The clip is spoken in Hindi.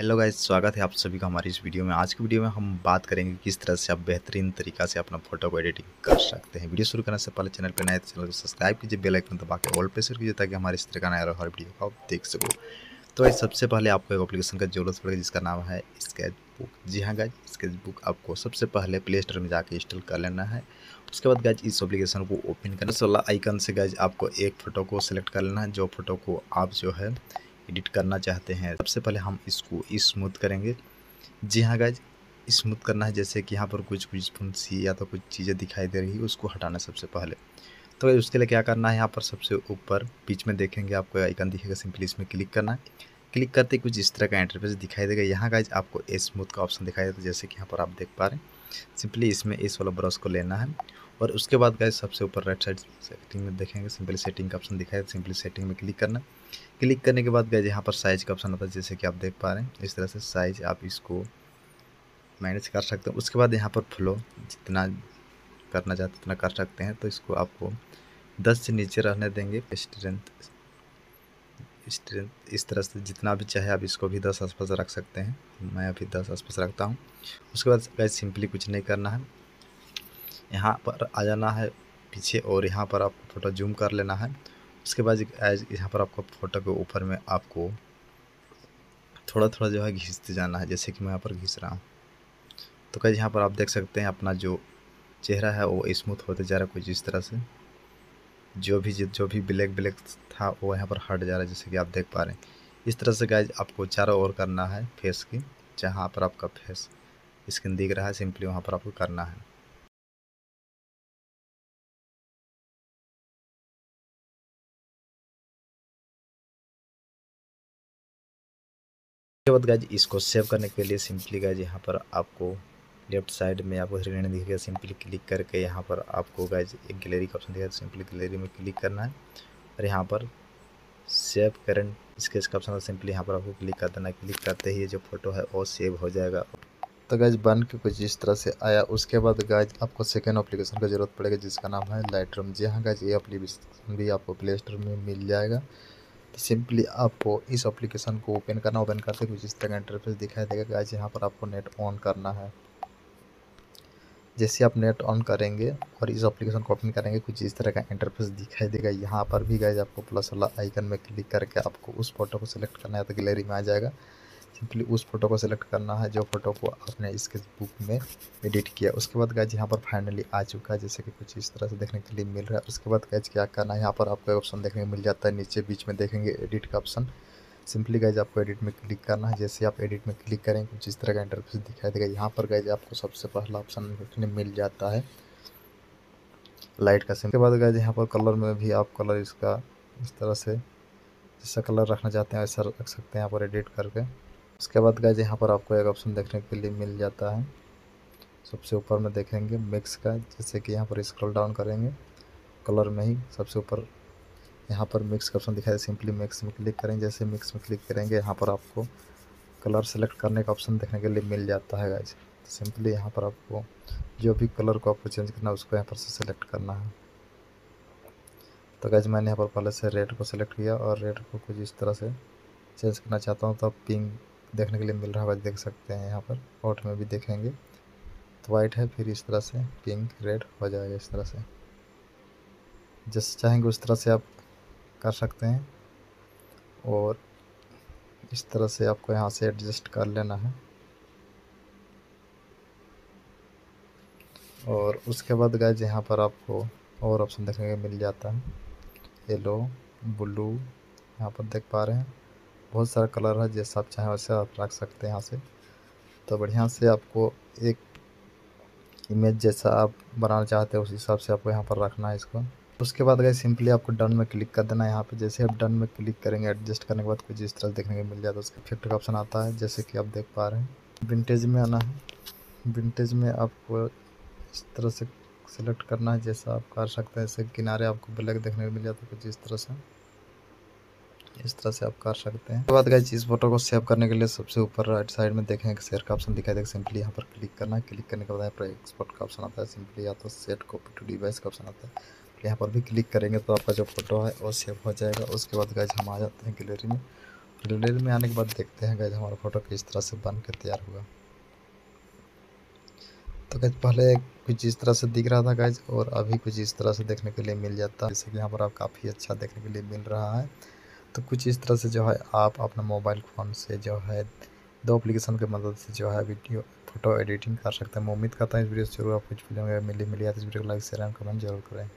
हेलो गाइस स्वागत है आप सभी का हमारी इस वीडियो में। आज की वीडियो में हम बात करेंगे किस तरह से आप बेहतरीन तरीका से अपना फ़ोटो को एडिटिंग कर सकते हैं। वीडियो शुरू करने से पहले चैनल पर नए तो चैनल को सब्सक्राइब कीजिए बेल आइकन दबा के ऑल पे शेयर कीजिए ताकि हमारे इस तरह का नया हर वीडियो को आप देख सको। तो गाइस सबसे पहले आपको एक एप्लीकेशन का ज़रूरत पड़ेगा जिसका नाम है स्केच बुक जी हाँ गाइज़ स्केच बुक आपको सबसे पहले प्ले स्टोर में जाकर इंस्टॉल कर लेना है। उसके बाद गाइज़ इस एप्लीकेशन को ओपन करना सोलह आइकन से गाइज़ आपको एक फ़ोटो को सिलेक्ट कर लेना है। जो फ़ोटो को आप जो है एडिट करना चाहते हैं। सबसे पहले हम इसको स्मूथ इस करेंगे। जी हाँ गाइज़ स्मूथ करना है, जैसे कि यहाँ पर कुछ कुछ फुंसी या तो कुछ चीज़ें दिखाई दे रही है, उसको हटाना सबसे पहले। तो उसके लिए क्या करना है, यहाँ पर सबसे ऊपर बीच में देखेंगे आपको आइकन दिखेगा, सिंपली इसमें क्लिक करना है। क्लिक करते कुछ इस तरह का इंटरफेस दिखाई देगा। यहाँ गाइज़ आपको स्मूथ का ऑप्शन दिखाई देता है जैसे कि यहाँ पर आप देख पा रहे हैं। सिंपली इसमें इस वाला ब्रश को लेना है। और उसके बाद गए सबसे ऊपर राइट साइड सेटिंग में देखेंगे। सिंपली सेटिंग का ऑप्शन दिखाई सिंपली सेटिंग में क्लिक करना। क्लिक करने के बाद गए यहाँ पर साइज़ का ऑप्शन आता है, जैसे कि आप देख पा रहे हैं। इस तरह से साइज़ आप इसको मैनेज कर सकते हैं। उसके बाद यहाँ पर फ्लो जितना करना चाहते उतना कर सकते हैं। तो इसको आपको 10 से नीचे रहने देंगे। स्ट्रेंथ स्ट्रेंथ इस तरह से जितना भी चाहे आप इसको भी दस आसपास रख सकते हैं। मैं अभी दस आसपास रखता हूँ। उसके बाद गैस सिंपली कुछ नहीं करना है। यहाँ पर आ जाना है पीछे और यहाँ पर आपको फ़ोटो जूम कर लेना है। उसके बाद यहाँ पर आपको फ़ोटो के ऊपर में आपको थोड़ा थोड़ा जो है घिसते जाना है, जैसे कि मैं यहाँ पर घिस रहा हूँ। तो कहीं यहाँ पर आप देख सकते हैं अपना जो चेहरा है वो स्मूथ होते जा रहा है कुछ इस तरह से। जो भी जो भी ब्लैक ब्लैक था, वो यहाँ पर हट जा रहा है, जैसे कि आप देख पा रहे हैं। इस तरह से गाइज़ आपको चारों ओर करना है फेस की, जहाँ पर आपका फेस स्किन दिख रहा है सिंपली वहाँ पर आपको करना है। उसके बाद गाइज़ इसको सेव करने के लिए सिंपली गाइज़ यहाँ पर आपको लेफ़्ट साइड में आपको थ्री दिखेगा सिंपली क्लिक करके यहाँ पर आपको गाइज़ एक गैलरी का ऑप्शन दिखेगा सिंपली गैलरी में क्लिक करना है। और यहाँ पर सेव करंट स्केच का ऑप्शन सिंपली यहाँ पर आपको क्लिक कर देना क्लिक करते ही जो फ़ोटो है वो सेव हो जाएगा। तो गैज बन के कुछ इस तरह से आया। उसके बाद गैज आपको सेकेंड अप्लीकेशन का ज़रूरत पड़ेगा, जिसका नाम है लाइट रूम जी हाँ गाइज़ ये अप्लीकेशन भी आपको प्ले स्टोर में मिल जाएगा। तो सिंपली आपको इस एप्लीकेशन को ओपन करना। ओपन करते कुछ इस तरह का इंटरफेस दिखाई देगा। गैज यहाँ पर आपको नेट ऑन करना है। जैसे आप नेट ऑन करेंगे और इस एप्लीकेशन को ओपन करेंगे, कुछ इस तरह का इंटरफेस दिखाई देगा। यहाँ पर भी गाइज़ आपको प्लस वाला आइकन में क्लिक करके आपको उस फ़ोटो को सिलेक्ट करना है तो गैलरी में आ जाएगा। सिंपली उस फ़ोटो को सिलेक्ट करना है, जो फ़ोटो को आपने इसके बुक में एडिट किया। उसके बाद गैज यहाँ पर फाइनली आ चुका है, जैसे कि कुछ इस तरह से देखने के लिए मिल रहा है। उसके बाद गैज क्या करना है, यहाँ पर आपको ऑप्शन देखने को मिल जाता है। नीचे बीच में देखेंगे एडिट का ऑप्शन सिंपली गैज आपको एडिट में क्लिक करना है। जैसे आप एडिट में क्लिक करेंगे कुछ इस तरह का इंटरफेस दिखाई देगा। यहाँ पर गैज आपको सबसे पहला ऑप्शन देखने मिल जाता है। लाइट का सिम के बाद गैज यहाँ पर कलर में भी आप कलर इसका इस तरह से जैसा कलर रखना चाहते हैं, वैसा रख सकते हैं यहाँ पर एडिट करके। उसके बाद गैज यहाँ पर आपको एक ऑप्शन देखने के लिए मिल जाता है। सबसे ऊपर में देखेंगे मिक्स का, जैसे कि यहाँ पर स्क्रॉल डाउन करेंगे। कलर में ही सबसे ऊपर यहाँ पर मिक्स का ऑप्शन दिखाई सिंपली मिक्स में क्लिक करेंगे जैसे मिक्स में क्लिक करेंगे, यहाँ पर आपको कलर सेलेक्ट करने का ऑप्शन देखने के लिए मिल जाता है गाइज़ तो सिंपली यहाँ पर आपको जो भी कलर को आपको चेंज करना है, उसको यहाँ पर से सेलेक्ट करना है। तो गैज मैंने यहाँ पर पहले से रेड को सिलेक्ट किया और रेड को कुछ इस तरह से चेंज करना चाहता हूँ तो आप पिंक देखने के लिए मिल रहा है देख सकते हैं यहाँ पर। आउट में भी देखेंगे। तो वाइट है, फिर इस तरह से पिंक रेड हो जाएगा इस तरह से। जैसे चाहेंगे उस तरह से आप कर सकते हैं। और इस तरह से आपको यहाँ से एडजस्ट कर लेना है। और उसके बाद गए यहाँ पर आपको और ऑप्शन देखने को मिल जाता है। येलो ब्लू यहाँ पर देख पा रहे हैं। बहुत सारा कलर है, जैसा आप चाहें वैसे आप रख सकते हैं यहाँ से। तो बढ़िया से आपको एक इमेज जैसा आप बनाना चाहते हैं, उस हिसाब से आपको यहाँ पर रखना है इसको। उसके बाद गए सिंपली आपको डन में क्लिक कर देना है यहाँ पे। जैसे आप डन में क्लिक करेंगे एडजस्ट करने के बाद कुछ इस तरह देखने को मिल जाता है। उसका इफ़ेक्ट का ऑप्शन आता है, जैसे कि आप देख पा रहे हैं। विंटेज में आना है। विंटेज में आपको इस तरह से सिलेक्ट करना है, जैसा आप कर सकते हैं। जैसे किनारे आपको ब्लैक देखने को मिल जाता है, कुछ इस तरह से। इस तरह से आप कर सकते हैं। उसके बाद गए इस फ़ोटो को सेव करने के लिए सबसे ऊपर राइट साइड में देखें शेयर का ऑप्शन दिखाई देगा। सिंपली यहाँ पर क्लिक करना है। क्लिक करने के बाद यहाँ पर एक्सपोर्ट का ऑप्शन आता है। सिंपली या तो सेट कॉपी टू डिवाइस का ऑप्शन आता है। यहाँ पर भी क्लिक करेंगे तो आपका जो फ़ोटो है वो सेव हो जाएगा। उसके बाद गैज हम आ जाते हैं गैलरी में। गैलरी में आने के बाद देखते हैं गैज हमारा फ़ोटो किस तरह से बन के तैयार हुआ। तो गैज पहले कुछ इस तरह से दिख रहा था गैज और अभी कुछ इस तरह से देखने के लिए मिल जाता। है जैसे कि यहाँ पर आप काफ़ी अच्छा देखने के लिए मिल रहा है। तो कुछ इस तरह से जो है आप अपना मोबाइल फ़ोन से जो है दो एप्लीकेशन की मदद से जो है वीडियो फ़ोटो एडिटिंग कर सकते हैं। मैं उम्मीद करता हूँ इस वीडियो से ज़रूर आप कुछ मिली मिली है तो इस वीडियो को लाइक शेयर एंड कमेंट ज़रूर करें।